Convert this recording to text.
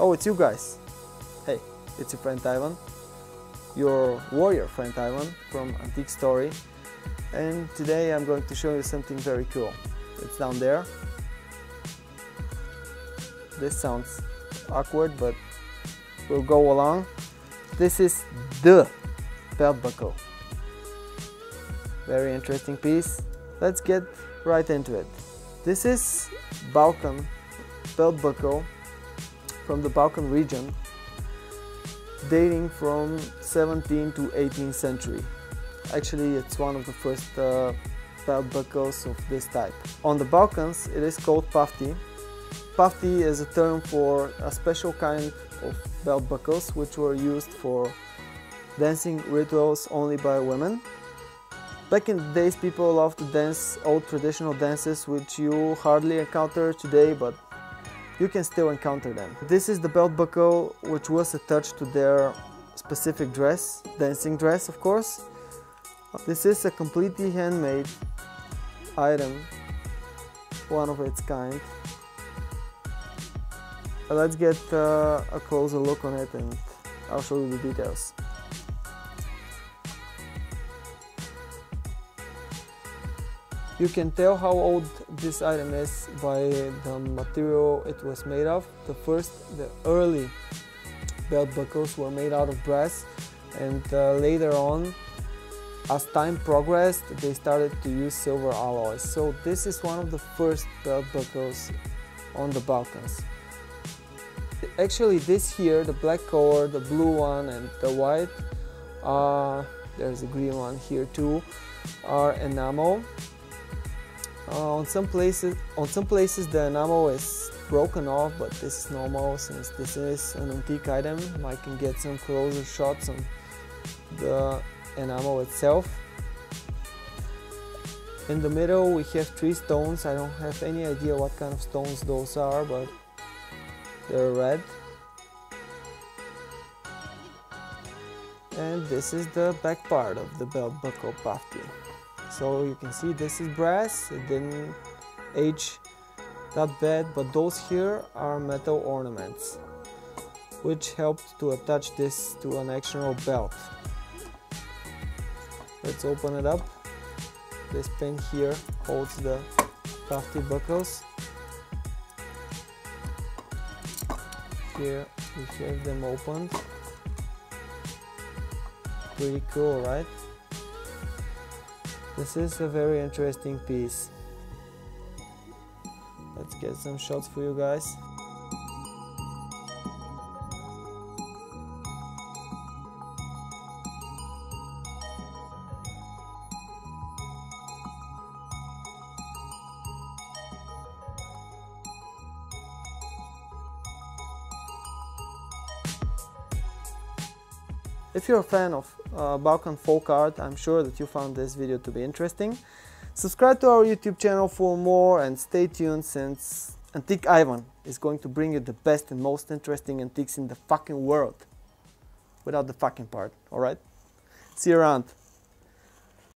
Oh, it's you guys. Hey, it's your friend Ivan, your warrior friend Ivan from Antique Story. And today I'm going to show you something very cool. It's down there. This sounds awkward, but we'll go along. This is the belt buckle. Very interesting piece. Let's get right into it. This is Balkan belt buckle from the Balkan region dating from 17th to 18th century. Actually, it's one of the first uh, belt buckles of this type. On the Balkans, it is called pafti. Pafti is a term for a special kind of belt buckles which were used for dancing rituals only by women. Back in the days, people loved to dance old traditional dances which you hardly encounter today, but you can still encounter them. This is the belt buckle which was attached to their specific dress, dancing dress of course. This is a completely handmade item, one of its kind. Let's get uh, a closer look on it and I'll show you the details. You can tell how old this item is by the material it was made of. The first, the early belt buckles were made out of brass and uh, later on as time progressed they started to use silver alloys. So this is one of the first belt buckles on the Balkans. Actually this here, the black color, the blue one and the white, uh, there's a green one here too, are enamel uh, on some places, on some places the enamel is broken off, but this is normal since this is an antique item. I can get some closer shots on the enamel itself. In the middle we have three stones. I don't have any idea what kind of stones those are, but they're red. And this is the back part of the belt buckle. So you can see this is brass, it didn't age that bad, but those here are metal ornaments, which helped to attach this to an actual belt. Let's open it up. This pin here holds the pafti buckles. Here we have them opened. Pretty cool, right? This is a very interesting piece. Let's get some shots for you guys. If you're a fan of uh, Balkan folk art, I'm sure that you found this video to be interesting. Subscribe to our YouTube channel for more and stay tuned since Antique Ivan is going to bring you the best and most interesting antiques in the fucking world. Without the fucking part, alright? See you around.